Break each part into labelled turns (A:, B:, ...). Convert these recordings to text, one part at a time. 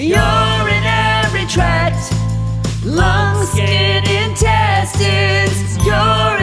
A: Urinary tract, lungs, skin, intestines, urine.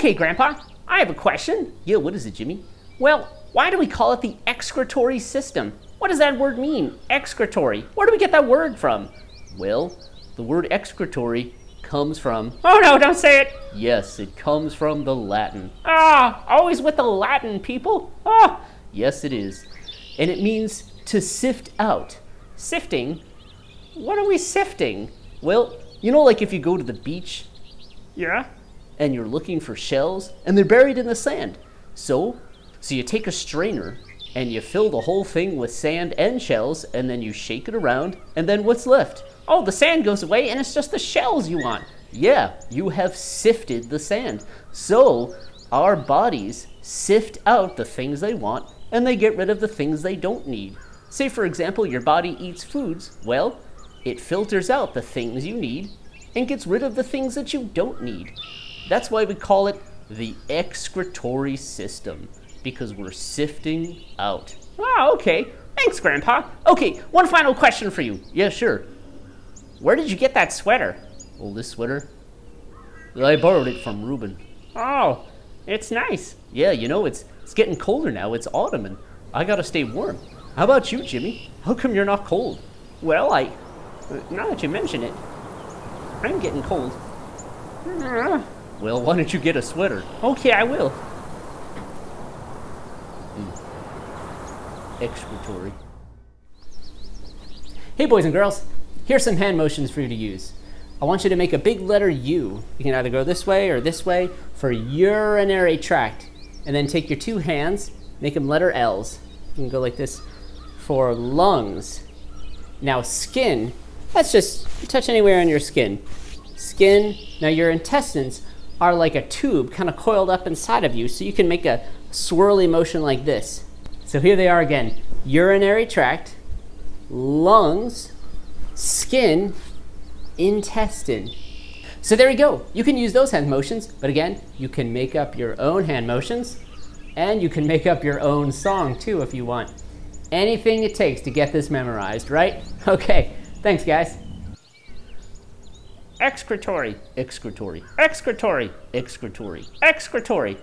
A: Okay, Grandpa, I have a question.
B: Yeah, what is it, Jimmy?
A: Well, why do we call it the excretory system? What does that word mean, excretory? Where do we get that word from?
B: Well, the word excretory comes from.
A: Oh no, don't say it!
B: Yes, it comes from the Latin.
A: Ah, always with the Latin people. Ah,
B: Yes, it is. And it means to sift out.
A: sifting. What are we sifting?
B: Well, you know, like if you go to the beach
A: Yeah?
B: And you're looking for shells and they're buried in the sand. So, so you take a strainer and you fill the whole thing with sand and shells and then you shake it around and then what's left?
A: Oh, the sand goes away and it's just the shells you want.
B: Yeah, you have sifted the sand. So, our bodies sift out the things they want and they get rid of the things they don't need. Say, for example, your body eats foods. Well, it filters out the things you need and gets rid of the things that you don't need. That's why we call it the excretory system, because we're sifting out.
A: Ah, okay. Thanks, Grandpa. Okay, one final question for you.
B: Yeah, sure.
A: Where did you get that sweater?
B: Well, this sweater, I borrowed it from Ruben.
A: Oh, it's nice.
B: Yeah, you know, it's it's getting colder now. It's autumn and I gotta stay warm. How about you, Jimmy? How come you're not cold?
A: Well, I. Now that you mention it, I'm getting cold.
B: Well, why don't you get a sweater?
A: Okay, I will. Hmm.
B: Excretory.
A: Hey, boys and girls, here's some hand motions for you to use. I want you to make a big letter U. You can either go this way or this way for urinary tract. And then take your two hands, make them letter L's. You can go like this for lungs. Now, skin, that's just touch anywhere on your skin. Skin, now your intestines are like a tube kind of coiled up inside of you, so you can make a swirly motion like this. So here they are again urinary tract, lungs, skin, intestine. So there you go. You can use those hand motions, but again, you can make up your own hand motions and you can make up your own song too if you want. Anything it takes to get this memorized, right? Okay, thanks guys. Excretory,
B: Excretory.
A: excretory,
B: Excretory.
A: excretory,